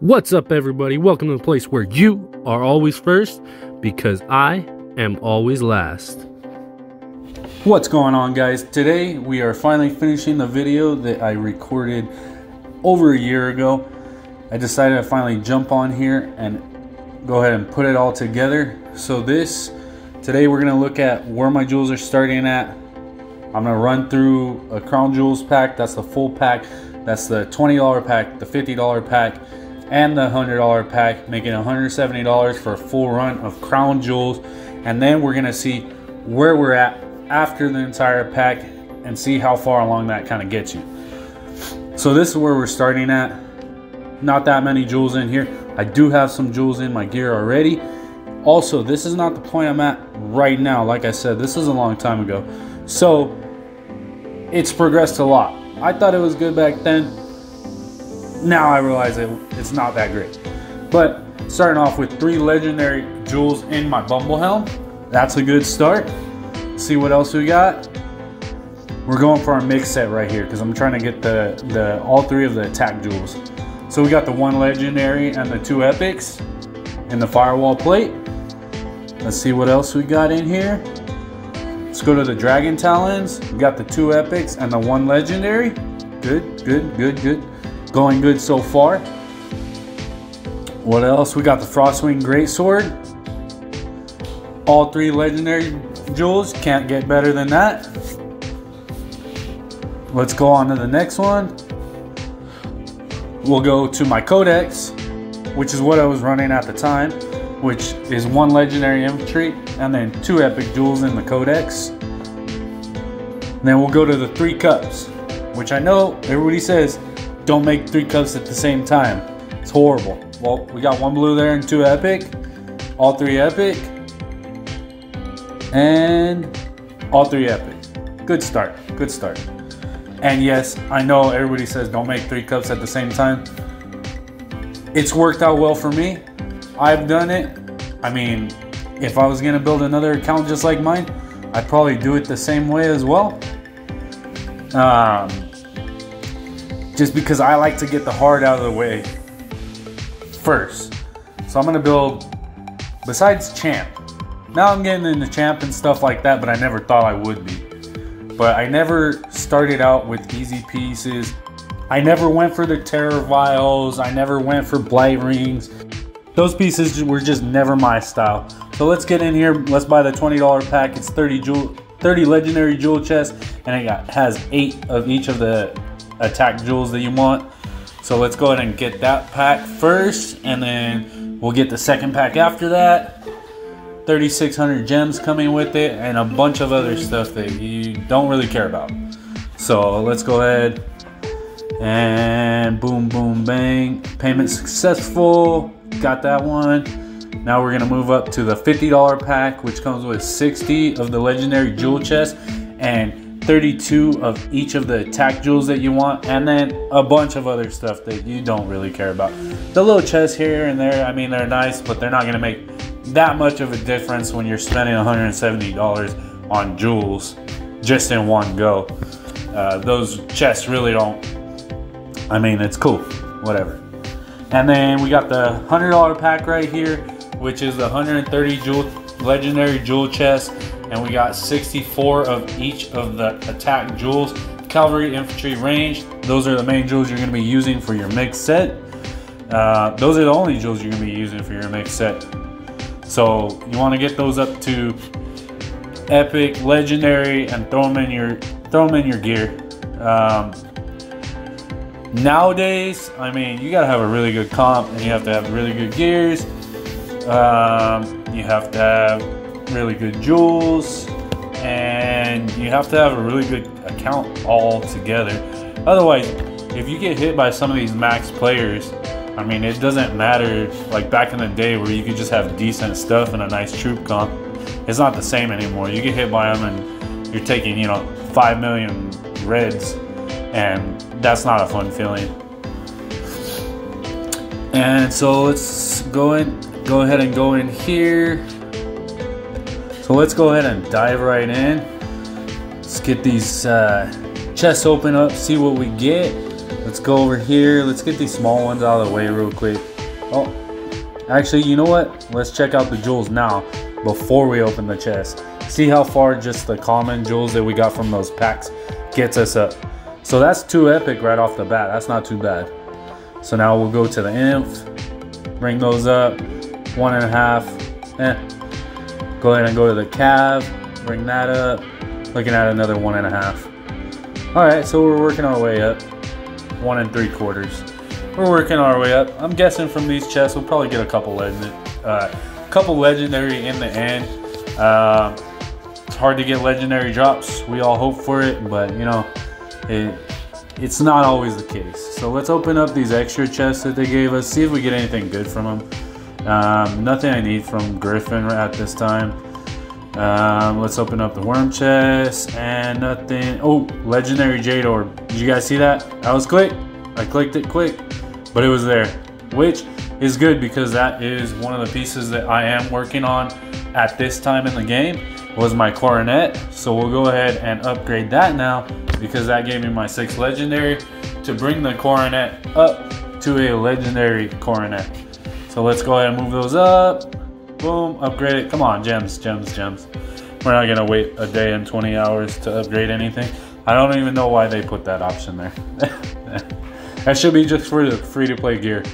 What's up, everybody? Welcome to the place where you are always first because I am always last. What's going on, guys? Today we are finally finishing the video that I recorded over a year ago. I decided to finally jump on here and go ahead and put it all together. So, this today we're going to look at where my jewels are starting at. I'm going to run through a Crown Jewels pack, that's the full pack, that's the $20 pack, the $50 pack and the $100 pack, making $170 for a full run of crown jewels. And then we're gonna see where we're at after the entire pack and see how far along that kind of gets you. So this is where we're starting at. Not that many jewels in here. I do have some jewels in my gear already. Also, this is not the point I'm at right now. Like I said, this is a long time ago. So it's progressed a lot. I thought it was good back then now I realize it, it's not that great. But starting off with three legendary jewels in my Bumble Helm. That's a good start. See what else we got. We're going for our mix set right here because I'm trying to get the, the all three of the attack jewels. So we got the one legendary and the two epics in the firewall plate. Let's see what else we got in here. Let's go to the dragon talons. We got the two epics and the one legendary. Good, good, good, good. Going good so far. What else? We got the Frostwing Greatsword. All three legendary jewels. Can't get better than that. Let's go on to the next one. We'll go to my Codex, which is what I was running at the time, which is one legendary infantry and then two epic jewels in the Codex. then we'll go to the three cups, which I know everybody says don't make three cups at the same time. It's horrible. Well, we got one blue there and two epic. All three epic. And all three epic. Good start. Good start. And yes, I know everybody says don't make three cups at the same time. It's worked out well for me. I've done it. I mean, if I was going to build another account just like mine, I'd probably do it the same way as well. Um, just because I like to get the hard out of the way first. So I'm gonna build, besides champ. Now I'm getting into champ and stuff like that, but I never thought I would be. But I never started out with easy pieces. I never went for the terror vials. I never went for blight rings. Those pieces were just never my style. So let's get in here. Let's buy the $20 pack. It's 30 jewel, 30 legendary jewel chests, and it got, has eight of each of the attack jewels that you want. So let's go ahead and get that pack first, and then we'll get the second pack after that. 3,600 gems coming with it, and a bunch of other stuff that you don't really care about. So let's go ahead and boom, boom, bang. Payment successful. Got that one. Now we're gonna move up to the $50 pack, which comes with 60 of the legendary jewel chest and 32 of each of the attack jewels that you want, and then a bunch of other stuff that you don't really care about. The little chests here and there, I mean, they're nice, but they're not going to make that much of a difference when you're spending $170 on jewels just in one go. Uh, those chests really don't, I mean, it's cool, whatever. And then we got the $100 pack right here, which is the 130 jewel legendary jewel chest and we got 64 of each of the attack jewels. Cavalry, infantry, range, those are the main jewels you're going to be using for your mix set. Uh, those are the only jewels you're to be using for your mix set. So you want to get those up to epic, legendary, and throw them in your throw them in your gear. Um, nowadays, I mean, you gotta have a really good comp, and you have to have really good gears. Um, you have to have really good jewels, and you have to have a really good account all together. Otherwise, if you get hit by some of these max players, I mean, it doesn't matter. Like back in the day where you could just have decent stuff and a nice troop comp, it's not the same anymore. You get hit by them and you're taking, you know, 5 million reds, and that's not a fun feeling. And so let's go in, go ahead and go in here. So let's go ahead and dive right in. Let's get these uh, chests open up, see what we get. Let's go over here. Let's get these small ones out of the way real quick. Oh, actually, you know what? Let's check out the jewels now before we open the chest. See how far just the common jewels that we got from those packs gets us up. So that's two epic right off the bat. That's not too bad. So now we'll go to the inf, bring those up, one and a half. Eh. Go ahead and go to the cav, bring that up. Looking at another one and a half. All right, so we're working our way up. One and three quarters. We're working our way up. I'm guessing from these chests, we'll probably get a couple legend, uh, couple legendary in the end. Uh, it's hard to get legendary drops. We all hope for it, but you know, it, it's not always the case. So let's open up these extra chests that they gave us. See if we get anything good from them. Um, nothing I need from Griffin at this time. Um, let's open up the worm chest and nothing. Oh, legendary jade orb. Did you guys see that? That was quick. I clicked it quick, but it was there, which is good because that is one of the pieces that I am working on at this time in the game was my coronet. So we'll go ahead and upgrade that now because that gave me my sixth legendary to bring the coronet up to a legendary coronet. So let's go ahead and move those up. Boom, upgrade it. Come on, gems, gems, gems. We're not gonna wait a day and 20 hours to upgrade anything. I don't even know why they put that option there. that should be just for the free to play gear.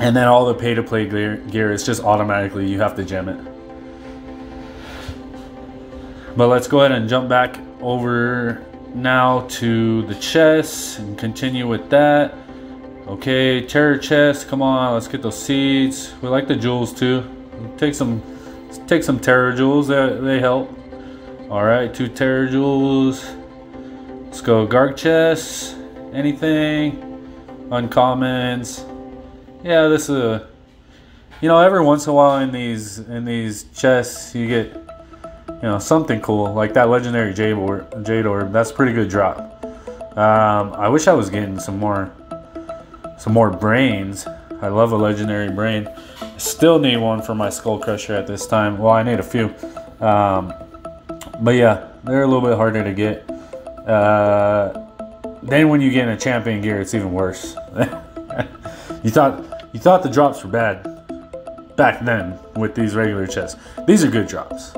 And then all the pay to play gear, gear is just automatically, you have to gem it. But let's go ahead and jump back over now to the chest and continue with that. Okay, terror chest, come on, let's get those seeds. We like the jewels too. Take some take some terror jewels, they, they help. Alright, two terror jewels. Let's go Garg chest. Anything? Uncommons. Yeah, this is a you know, every once in a while in these in these chests you get you know something cool like that legendary jade orb, jade orb that's pretty good drop um, I wish I was getting some more some more brains I love a legendary brain Still need one for my Skull Crusher at this time. Well, I need a few. Um, but yeah, they're a little bit harder to get. Uh, then when you get in a champion gear, it's even worse. you thought you thought the drops were bad back then with these regular chests. These are good drops.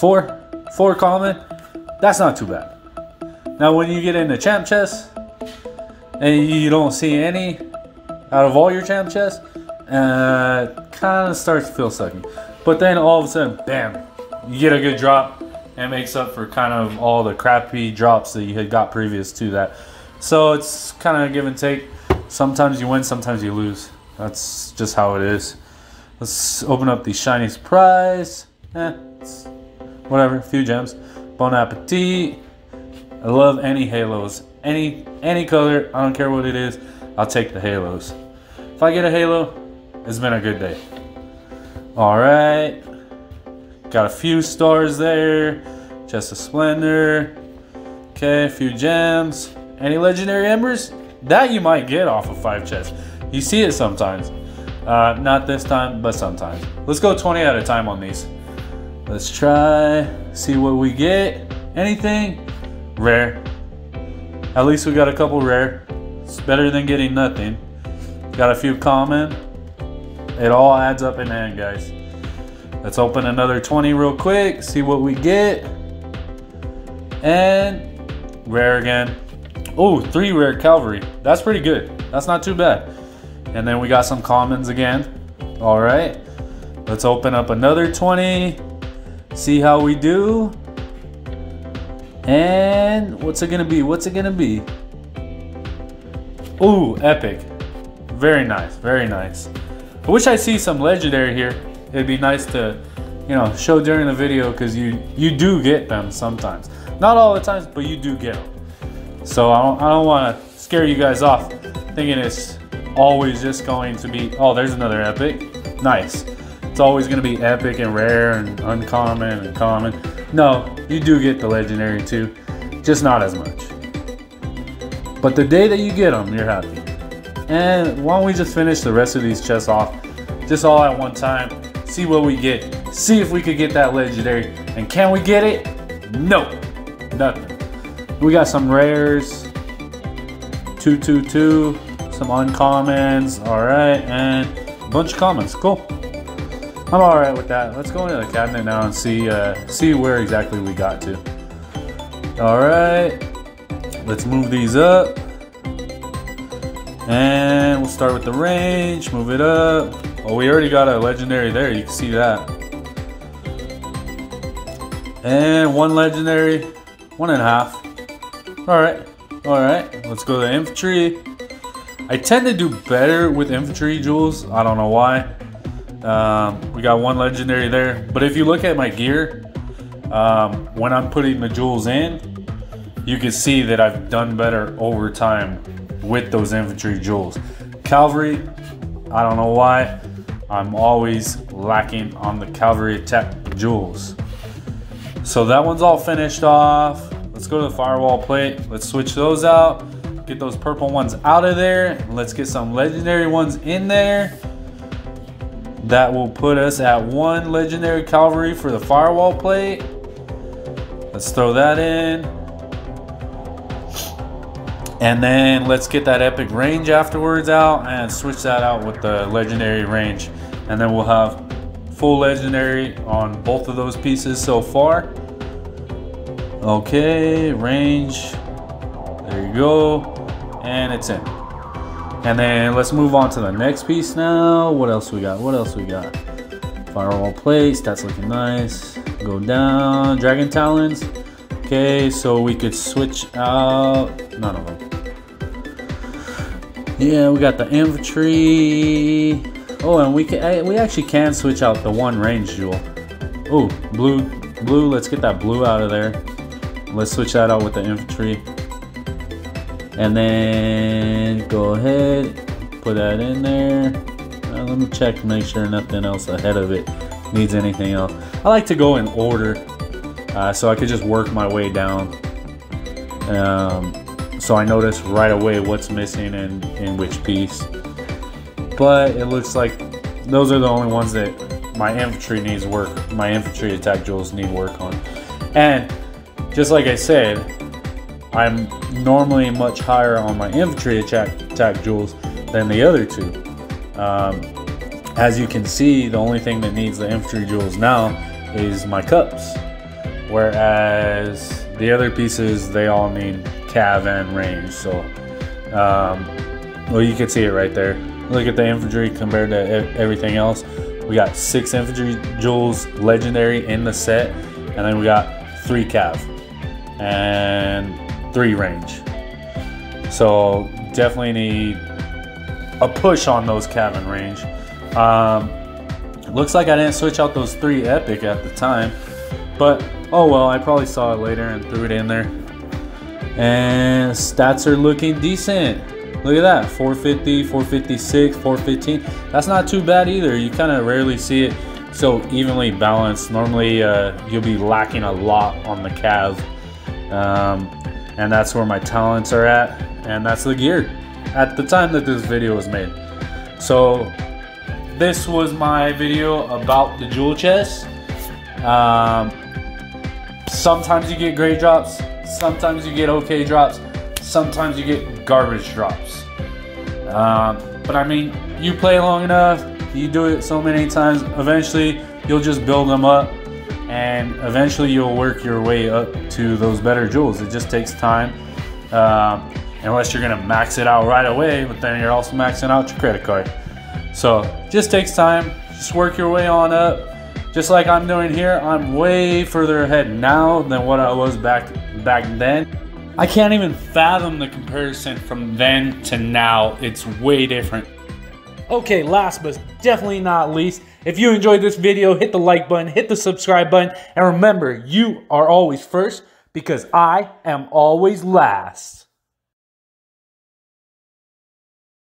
Four, four common, that's not too bad. Now when you get into champ chest and you don't see any out of all your champ chests, uh, kind of starts to feel sucky. But then all of a sudden, bam, you get a good drop and makes up for kind of all the crappy drops that you had got previous to that. So it's kind of give and take. Sometimes you win, sometimes you lose. That's just how it is. Let's open up the shiny surprise. Eh, whatever, a few gems. Bon appetit. I love any halos. Any any color, I don't care what it is. I'll take the halos. If I get a halo, it's been a good day. All right. Got a few stars there. Just a splendor. Okay, a few gems. Any legendary embers? That you might get off of five chests. You see it sometimes. Uh, not this time, but sometimes. Let's go 20 at a time on these. Let's try, see what we get. Anything? Rare. At least we got a couple rare. It's better than getting nothing. Got a few common. It all adds up in the end, guys. Let's open another 20 real quick, see what we get. And rare again. Oh, three rare cavalry. That's pretty good. That's not too bad. And then we got some commons again. All right. Let's open up another 20. See how we do. And what's it gonna be? What's it gonna be? Ooh, epic. Very nice, very nice. I wish I see some legendary here. It'd be nice to, you know, show during the video because you you do get them sometimes. Not all the times, but you do get them. So I don't, I don't want to scare you guys off thinking it's always just going to be, oh, there's another epic. Nice. It's always going to be epic and rare and uncommon and common. No, you do get the legendary too, just not as much. But the day that you get them, you're happy. And why don't we just finish the rest of these chests off just all at one time, see what we get, see if we could get that legendary. And can we get it? No, nothing. We got some rares, 222, some uncommons. All right, and a bunch of commons. Cool. I'm all right with that. Let's go into the cabinet now and see uh, see where exactly we got to. All right, let's move these up. And we'll start with the range, move it up. Oh, we already got a legendary there, you can see that. And one legendary, one and a half. All right, all right, let's go to infantry. I tend to do better with infantry jewels, I don't know why. Um, we got one legendary there. But if you look at my gear, um, when I'm putting the jewels in, you can see that I've done better over time with those infantry jewels. Cavalry, I don't know why, I'm always lacking on the cavalry attack jewels. So that one's all finished off. Let's go to the firewall plate. Let's switch those out. Get those purple ones out of there. Let's get some legendary ones in there. That will put us at one legendary cavalry for the firewall plate. Let's throw that in. And then let's get that epic range afterwards out and switch that out with the legendary range. And then we'll have full legendary on both of those pieces so far. Okay, range. There you go. And it's in. And then let's move on to the next piece now. What else we got? What else we got? Firewall plates, that's looking nice. Go down, Dragon Talons. Okay, so we could switch out none of them. Yeah, we got the infantry. Oh, and we can we actually can switch out the one range jewel. Oh, blue, blue. Let's get that blue out of there. Let's switch that out with the infantry. And then go ahead, put that in there. Uh, let me check to make sure nothing else ahead of it needs anything else. I like to go in order uh, so I could just work my way down. Um, so I notice right away what's missing and in which piece. But it looks like those are the only ones that my infantry needs work. My infantry attack jewels need work on. And just like I said, I'm normally much higher on my infantry attack, attack jewels than the other two. Um, as you can see, the only thing that needs the infantry jewels now is my cups. Whereas the other pieces, they all need cav and range. So, um, well, you can see it right there. Look at the infantry compared to everything else. We got six infantry jewels legendary in the set, and then we got three cav. And three range. So definitely need a push on those cabin range. Um, looks like I didn't switch out those three epic at the time, but oh well, I probably saw it later and threw it in there. And stats are looking decent. Look at that, 450, 456, 415. That's not too bad either. You kind of rarely see it so evenly balanced. Normally, uh, you'll be lacking a lot on the cav. Um, and that's where my talents are at and that's the gear at the time that this video was made so this was my video about the jewel chest um, sometimes you get great drops sometimes you get okay drops sometimes you get garbage drops um, but I mean you play long enough you do it so many times eventually you'll just build them up and eventually you'll work your way up to those better jewels. It just takes time. Um, unless you're gonna max it out right away, but then you're also maxing out your credit card. So just takes time. Just work your way on up. Just like I'm doing here, I'm way further ahead now than what I was back back then. I can't even fathom the comparison from then to now. It's way different. Okay, last but definitely not least, if you enjoyed this video, hit the like button, hit the subscribe button, and remember, you are always first because I am always last.